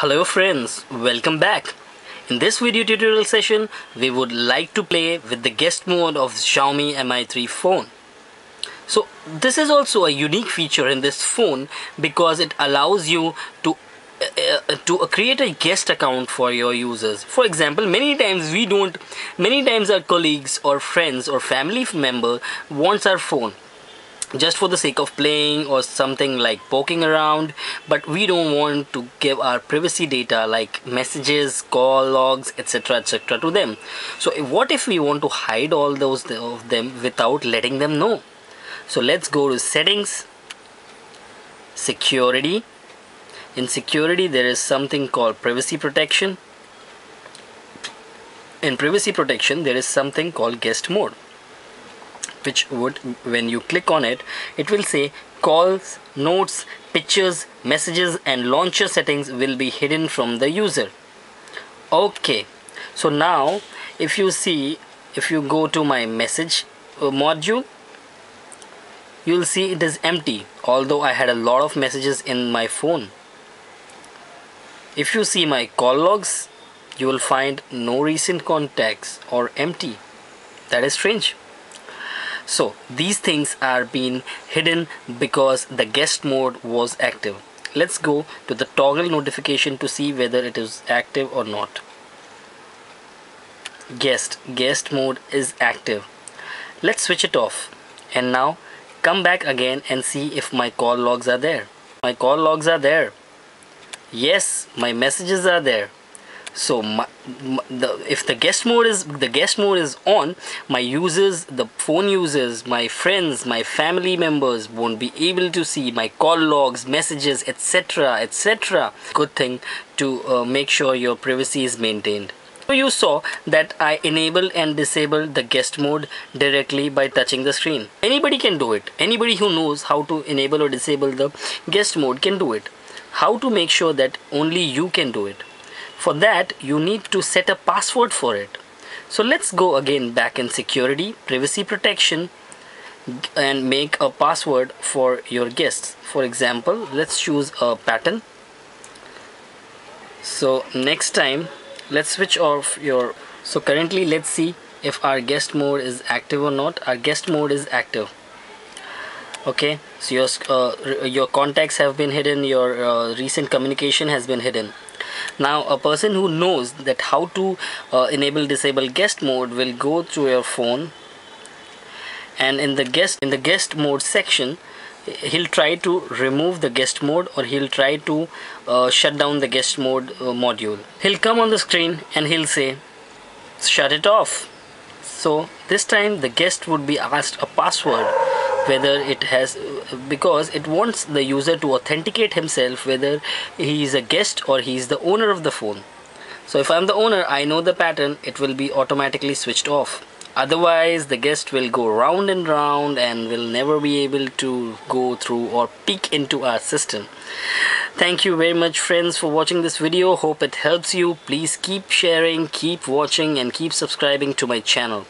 Hello friends, welcome back. In this video tutorial session, we would like to play with the guest mode of Xiaomi Mi 3 phone. So this is also a unique feature in this phone because it allows you to uh, uh, to create a guest account for your users for example many times we don't many times our colleagues or friends or family member wants our phone just for the sake of playing or something like poking around but we don't want to give our privacy data like messages call logs etc etc to them. So what if we want to hide all those of them without letting them know? So let's go to settings security. In security there is something called privacy protection. In privacy protection there is something called guest mode which would when you click on it it will say calls notes pictures messages and launcher settings will be hidden from the user. Okay so now if you see if you go to my message uh, module you'll see it is empty although I had a lot of messages in my phone. If you see my call logs you will find no recent contacts or empty. That is strange so these things are being hidden because the guest mode was active. Let's go to the toggle notification to see whether it is active or not. Guest guest mode is active. Let's switch it off. And now come back again and see if my call logs are there. My call logs are there. Yes my messages are there so my, my, the if the guest mode is the guest mode is on my users the phone users my friends my family members won't be able to see my call logs messages etc etc good thing to uh, make sure your privacy is maintained so you saw that I enabled and disabled the guest mode directly by touching the screen. Anybody can do it. Anybody who knows how to enable or disable the guest mode can do it. How to make sure that only you can do it for that you need to set a password for it. So let's go again back in security privacy protection and make a password for your guests. For example let's choose a pattern. So next time let's switch off your so currently let's see if our guest mode is active or not. Our guest mode is active. Okay so your uh, your contacts have been hidden your uh, recent communication has been hidden now a person who knows that how to uh, enable disable guest mode will go to your phone. And in the guest in the guest mode section he'll try to remove the guest mode or he'll try to uh, shut down the guest mode uh, module. He'll come on the screen and he'll say shut it off. So this time the guest would be asked a password whether it has because it wants the user to authenticate himself whether he is a guest or he is the owner of the phone. So if I'm the owner I know the pattern it will be automatically switched off. Otherwise the guest will go round and round and will never be able to go through or peek into our system. Thank you very much friends for watching this video. Hope it helps you. Please keep sharing keep watching and keep subscribing to my channel